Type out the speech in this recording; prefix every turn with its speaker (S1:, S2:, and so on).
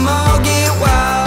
S1: them all get wild